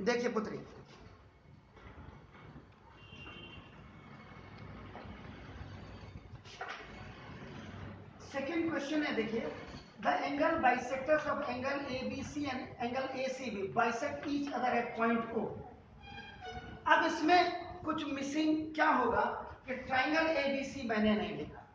देखिए पुत्री। Second question है, देखिए। The angle bisectors of angle A B C and angle A C B bisect each other at point O अब इसमें कुछ मिसिंग क्या होगा कि ट्राइंगल ए बी सी मैंने नहीं लिखा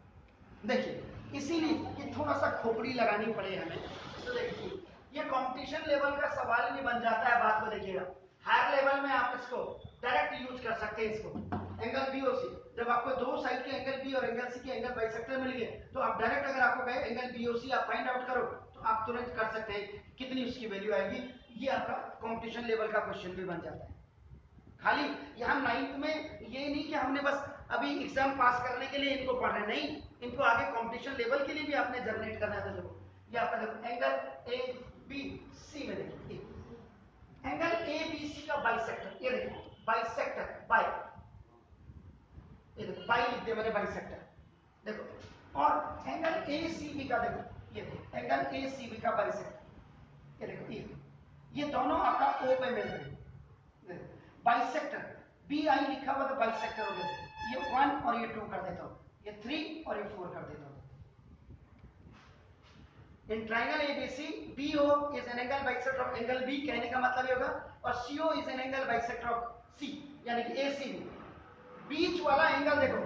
देखिए, इसीलिए कि थोड़ा सा खोपड़ी लगानी पड़े हमें। तो देखिए ये कंपटीशन लेवल का सवाल नहीं बन जाता है बात को देखिएगा। हायर लेवल में आप इसको डायरेक्ट यूज़ कर सकते हैं इसको। एंगल बी और सी जब आपको दो साइड के एंगल बी और एंगल सी के एंगल बाइसेक्टर मिल गए तो आप डायरेक्ट अगर आपको कहे एंगल बी और सी आप फाइंड आउट करो तो आप तुरंत कर सकते हैं कितनी उसकी वैल्यू आएगी। ये आपका कंपटीशन लेवल का क्वेश्चन भी बन जाता है। खाली यहाँ नाइन्थ में ये नहीं कि हमने बस अभी एग्ज़ाम पास करने के लिए इनको पढ़ रहे नहीं, इनको आगे कंपटीशन लेवल के लिए भी आपने जनरेट करना है देखो। ये आपका देखो एंगल ए बी सी में देखिए एंगल ए बी सी का बाइसेक्टर ये देखो बाइसेक्टर बाई ये देखो बाई लिख दिया मैंने बाइसेक्टर देखो, और एंगल ए सी बी का देखो, ये देखो एंगल ए सी बी का बाइसेक्टर ये देखो, ये। ये दोनों आपका ओ पे मिल रहे हैं। बाइसेक्टर बी आई लिखा हुआ तो बाइसेक्टर हो गया। ये वन और ये टू कर देता हूँ। ये थ्री और ये फोर कर देता हूँ। In triangle ABC BO is an angle bisector of angle B, कहने का मतलब ये होगा, और CO is an angle bisector of C, यानी कि ACB बीच वाला एंगल देखो,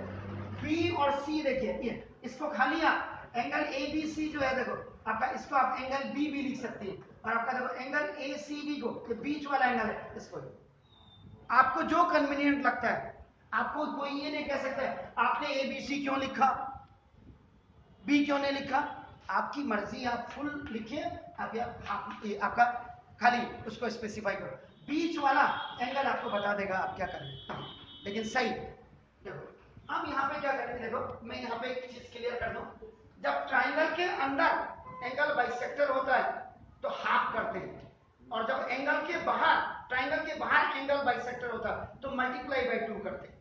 B और C देखिए, ये, इसको खाली आप एंगल ABC जो है देखो, आपका, इसको आप एंगल B भी लिख सकते हैं, और आपका देखो एंगल ACB को, ये बीच वाला एंगल है, इसको। आपको जो कन्वीनियंट लगता है, आपको कोई ये नहीं कह सकता आपने ABC क्यों लिखा? B क्यों नहीं लिखा? आपकी मर्ज़ी आप फुल लिखिए आप, आप आपका खाली उसको स्पेसिफाई करो। बीच वाला एंगल आपको बता देगा आप क्या करें लेकिन सही देखो अब यहाँ पे क्या करेंगे देखो मैं यहाँ पे एक चीज़ क्लियर कर दूँ। जब ट्राइंगल के अंदर एंगल बाइसेक्टर होता है तो हाफ़ करते हैं। और जब एंगल के बाहर ट्राइंगल के बाहर एंगल बाइसेक्टर होता है तो मल्टीप्लाई बाई टू करते हैं।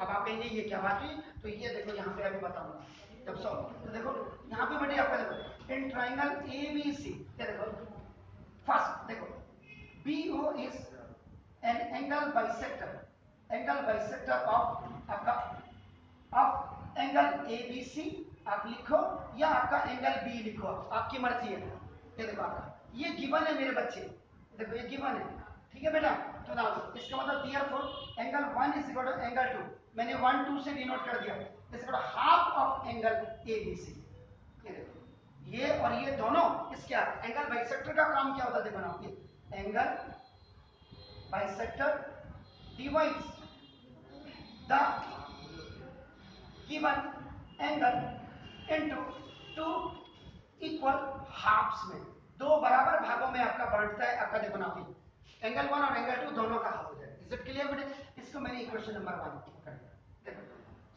अब आप कहेंगे ये क्या बात हुई? तो ये देखो यहाँ पे अभी बताऊँगा। तो देखो, यहाँ पे बेटे आपका देखो, इन ट्राइंगल ए बी सी ये देखो? फ़र्स्ट देखो B O is an angle bisector angle bisector of आपका of angle A B C आप लिखो, या आपका एंगल बी लिखो, आपकी मर्ज़ी है। ये देखो आपका, ये गिवन है मेरे बच्चे। देखो, ये गिवन है। ठीक है बेटा? तो ना इसका मतलब therefore angle one is equal to angle two मैंने वन टू से डिनोट कर दिया। Half of angle A B C ये और ये दोनों, इसके एंगल बाइसेक्टर का काम क्या होता है? देखो ना angle bisector divides the given angle into two equal halves में। दो बराबर भागों में आपका बांटता है, आपका देखो ना एंगल वन और एंगल टू दोनों का हाफ़ हो जाए इज़ इट क्लियर बेटे? इसको मैंने इक्वेशन नंबर वन कर दिया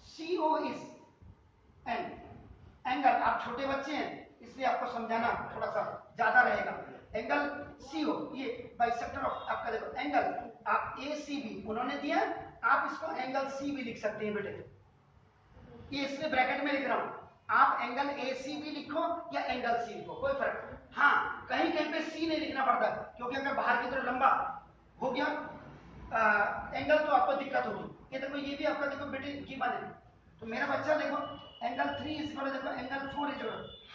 सी ओ एन एंगल आप छोटे बच्चे हैं इसलिए आपको समझाना थोड़ा सा ज़्यादा रहेगा। एंगल सी ओ ये बाइसेक्टर ऑफ़ आपका देखो एंगल आप ए सी बी उन्होंने दिया आप इसको एंगल सी भी लिख सकते हैं बेटे। ये इसलिए ब्रैकेट में लिख रहा हूँ। आप एंगल ए सी भी लिखो या एंगल सी लिखो कोई फ़र्क हाँ कहीं कहीं पे सी नहीं लिखना पड़ता क्योंकि अगर बाहर की तरफ़ लंबा हो गया आ, एंगल तो आपको दिक्कत होगी। ये देखो, ये भी आपका देखो बेटे गिवन है। तो मेरा बच्चा देखो एंगल थ्री इज़ देखो angle four is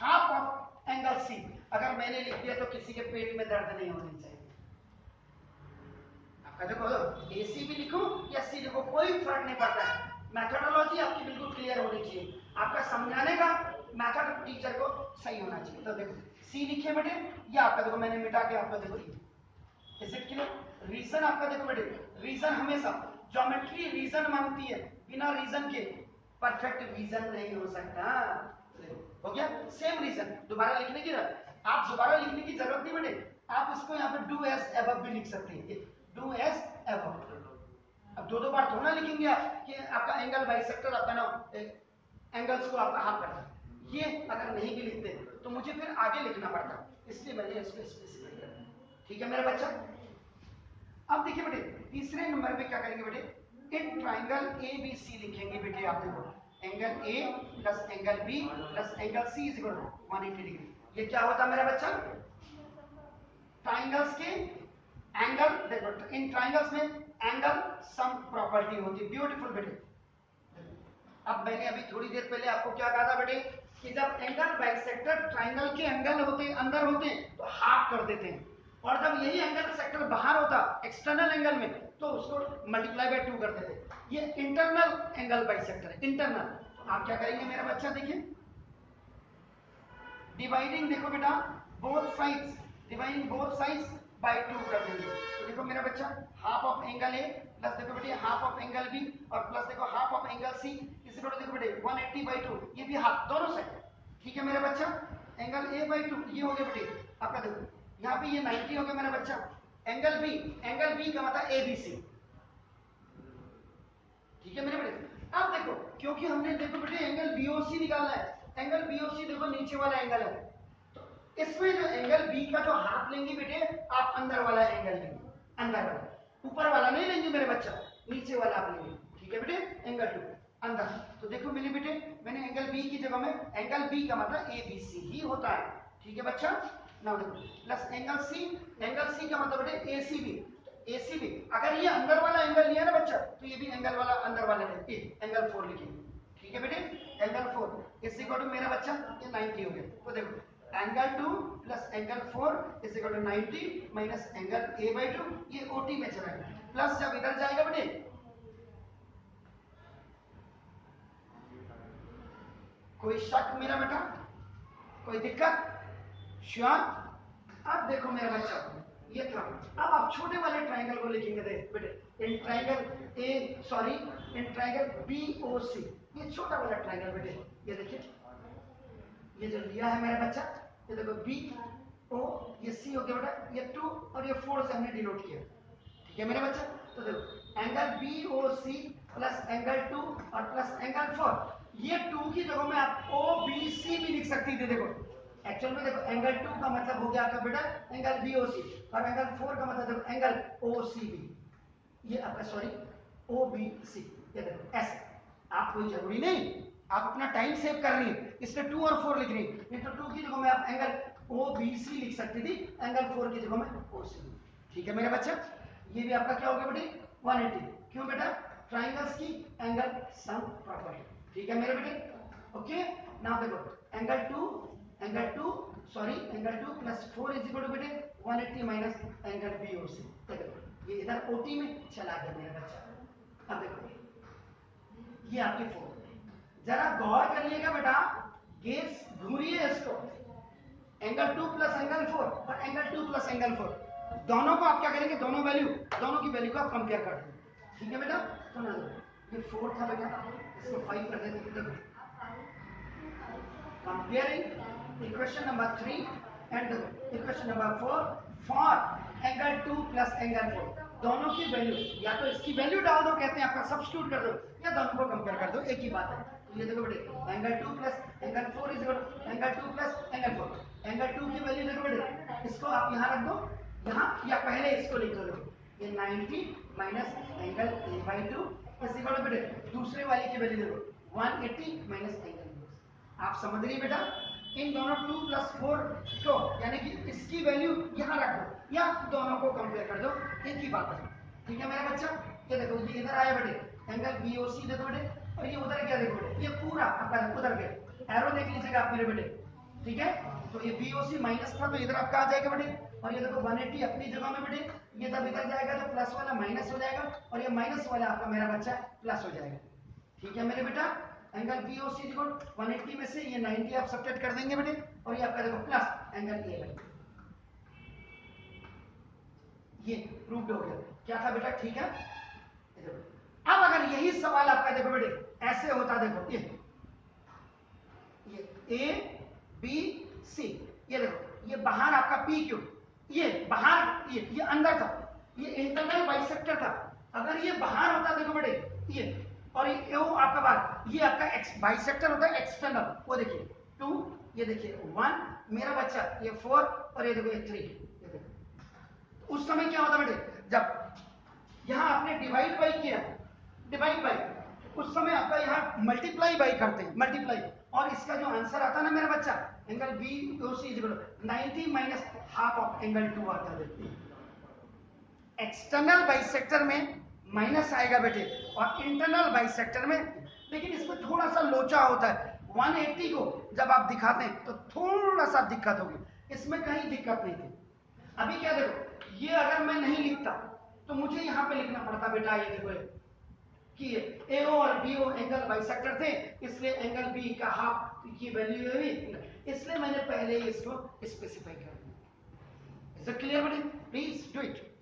half of angle C अगर मैंने लिख दिया तो किसी के पेट में दर्द नहीं होनी चाहिए। आपका देखो ए सी भी लिखो या सी लिखो, कोई फ़र्क नहीं पड़ता है। मैथोडोलॉजी आपकी बिल्कुल क्लियर होनी चाहिए। आपका समझाने का मैथड टीचर को सही होना चाहिए। तो देखो सी लिखे बेटे, या आपका देखो, मैंने मिटा के आपका देखो इज़ इट क्लियर रीजन आपका देखो बेटे रीजन हमेशा ज्योमेट्री रीजन मांगती है, बिना रीजन के परफेक्ट रीजन नहीं हो सकता। हो गया? सेम रीजन दोबारा लिखने की आप दोबारा लिखने की ज़रूरत नहीं बेटे, आप इसको यहाँ पे डू एस एबव भी लिख सकते हैं। डू एस एबव अब दो दो बार थोड़ा लिखेंगे आप कि आपका एंगल बाइसेक्टर आपका ना एंगल्स को आपका हाफ़ करना ये अगर नहीं भी लिखते तो मुझे फिर आगे लिखना पड़ता। इसलिए मैंने इसको स्पेसिफाई कर ठीक है मेरा बच्चा? अब देखिए बेटे, तीसरे नंबर पे क्या करेंगे बेटे? इन ट्राइंगल ए बी सी लिखेंगे बेटे आप देखो। Angle A plus angle B plus angle C is equal one eighty degree ये क्या होता मेरा बच्चा? ट्राइंगल्स के एंगल देखो, इन ट्राइंगल्स में एंगल सम प्रॉपर्टी होती है। ब्यूटीफुल बेटे। अब मैंने अभी थोड़ी देर पहले आपको क्या कहा था बेटे? कि जब एंगल बाइसेक्टर ट्राइंगल के एंगल होते, अंदर होते तो हाफ़ कर देते हैं। और जब यही एंगल सेक्टर बाहर होता एक्सटर्नल एंगल में तो उसको मल्टीप्लाई बाय टू करते देते ये इंटरनल एंगल बाइसेक्टर है इंटरनल तो आप क्या करेंगे मेरा बच्चा, देखिए। डिवाइडिंग देखो बेटा both sides dividing both sides by two कर देंगे। तो देखो मेरा बच्चा half of angle A plus देखो बेटे हाफ़ ऑफ़ एंगल बी और प्लस देखो हाफ़ ऑफ़ एंगल सी इसी को देखो बेटे 180 बाय 2 ये भी हाफ़ दोनों साइड ठीक है मेरा बच्चा? एंगल ए बाय 2 ये हो गया बेटे, आपका देखो। यहाँ पे ये 90 हो गया मेरा बच्चा। एंगल बी एंगल बी का मतलब ए बी सी ठीक है मेरे बेटे अब देखो, क्योंकि हमने, देखो बेटे, एंगल बीओसी निकालना है। एंगल बीओसी देखो नीचे वाला एंगल है। तो इसमें जो एंगल बी का जो हाफ़ लेंगे बेटे, आप अंदर वाला एंगल लेंगे। अंदर वाला। ऊपर वाला नहीं लेंगे मेरे बच्चा। नीचे वाला आप लेंगे। ठीक है बेटे? एंगल टू अंदर। तो देखो मेरे बेटे, मैंने एंगल बी की जगह में, एंगल बी का मतलब ए बी सी ही होता है। ठीक है बच्चा? नाउ देखो plus angle C angle C का मतलब बेटे ए सी बी ए सी बी अगर ये अंदर वाला एंगल लिया ना बच्चा तो ये भी एंगल वाला, अंदर वाला ले एंगल फोर लिखेंगे। ठीक है बेटे? Angle four is equal to मेरा बच्चा, ये 90 हो गया। तो देखो angle two plus angle four is equal to ninety minus angle A by two ये ओटी में चला गया। प्लस जब इधर जाएगा बेटे, कोई शक मेरा बेटा? कोई दिक्कत? श्योर अब देखो मेरा बच्चा। ये था। अब आप छोटे वाले ट्राइंगल को लिखेंगे बेटे। In triangle A sorry in triangle B O C ये छोटा वाला ट्राइंगल बेटे। ये देखिए। ये जो लिया है मेरा बच्चा, ये देखो बी ओ ये सी हो गया, बेटा। ये टू और ये फोर से हमने डिनोट किया। ठीक है मेरा बच्चा? तो देखो angle B O C plus angle two और प्लस एंगल फोर ये टू की जगह में आप ओ बी सी भी लिख सकती थी, देखो। एक्चुअल में देखो एंगल टू का मतलब हो गया आपका बेटा एंगल बी ओ सी और एंगल फोर का मतलब देखो एंगल ओ सी बी ये आपका सॉरी ओ बी सी ये देखो, ऐसे। आप कोई ज़रूरी नहीं, आप अपना टाइम सेव कर रही है। इसमें टू और फोर लिख रही है। तो टू की जगह में आप एंगल ओ बी सी लिख सकती थी एंगल फोर की जगह में ओ सी ठीक है मेरा बच्चा? ये भी आपका क्या हो गया बेटे? 180 क्यों बेटा? ट्राइंगल्स की एंगल सम प्रॉपर्टी ठीक है मेरे बेटे? ओके नाउ देखो angle two angle two sorry angle two plus four is equal to बेटे 180 minus angle B O C देखो ये इधर ओटी में चला गया मेरा बच्चा। अब देखो। ये आपकी फोर जरा गौर करिएगा बेटा। गेज घूरिए इसको। Angle two plus angle four और angle two plus angle four दोनों को आप क्या करेंगे? दोनों वैल्यू दोनों की वैल्यू को आप कंपेयर कर देंगे ठीक है बेटा? तो ना ये फोर था बेटा। इसको फाइव कर देते देखो। Comparing equation number three and equation number four for angle two plus angle four दोनों की वैल्यू या तो इसकी वैल्यू डाल दो, कहते हैं आपका सब्स्टिट्यूट कर दो, या दोनों को कंपेयर कर दो, एक ही बात है। तो ये देखो बेटे angle two plus angle four is equal angle two plus angle four angle two की वैल्यू देखो बेटे, इसको आप यहाँ रख दो, यहाँ, या पहले इसको लिख दो। ये 90 minus angle A by two is equal बेटे, दूसरे वाले की वैल्यू देखो 180 माइनस एंगल आप समझ रही बेटा? इन दोनों टू प्लस फोर को, यानी कि इसकी वैल्यू यहाँ रख, या दोनों को कंपेयर कर दो, एक ही बात है ठीक है मेरा बच्चा? ये देखो, ये इधर आया बेटे एंगल बी ओ सी देखो बेटे और ये उधर क्या देखो बेटे ये पूरा आपका उधर गया एरो देख लीजिएगा आप मेरे बेटे। ठीक है? तो ये बी ओ सी माइनस था तो इधर आपका आ जाएगा बेटे? और ये देखो 180 अपनी जगह में बेटे, ये जब इधर जाएगा तो प्लस वाला माइनस हो जाएगा, और ये माइनस वाला आपका मेरा बच्चा प्लस हो जाएगा। ठीक है मेरे बेटा? एंगल बी ओ सी देखो 180 में से ये 90 आप सब्ट्रैक्ट कर देंगे बेटे, और ये आपका देखो प्लस एंगल ए बाई ये प्रूव्ड हो गया। क्या था बेटा? ठीक है? अब अगर यही सवाल आपका देखो बेटे, ऐसे होता देखो, ये। ये ए बी सी ये देखो, ये बाहर आपका पी क्यू? ये बाहर, ये ये अंदर था। ये इंटरनल बाइसेक्टर था। अगर ये बाहर होता देखो बेटे, ये और ये, यो आपका बात, ये आपका बाइसेक्टर होता है एक्सटर्नल वो देखिए टू ये देखिए वन मेरा बच्चा, ये फोर और ये देखो, ये थ्री देखो। उस समय क्या होता बेटे, जब यहाँ आपने डिवाइड बाई किया डिवाइड बाई उस समय आपका यहाँ मल्टीप्लाई बाई करते हैं मल्टीप्लाई और इसका जो आंसर आता है ना मेरा बच्चा angle B O C is ninety minus half of angle two आता है एक्सटर्नल बाइसेक्टर में माइनस आएगा बेटे, और इंटरनल बाइसेक्टर में, लेकिन इसमें थोड़ा सा लोचा होता है 180 को जब आप दिखाते हैं तो थोड़ा सा दिक्कत होगी। इसमें कहीं दिक्कत नहीं थी। अभी क्या देखो, ये अगर मैं नहीं लिखता तो मुझे यहाँ पे लिखना पड़ता बेटा, ये देखो कि ए और बी ओ एंगल बाइसेक्टर थे, इसलिए एंगल बी का हाफ़ की वैल्यू है इसलिए मैंने पहले ही इसको स्पेसिफाई कर दिया। क्लियर बड़ी प्लीज़ डू इट